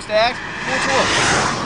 Stacks. full tour.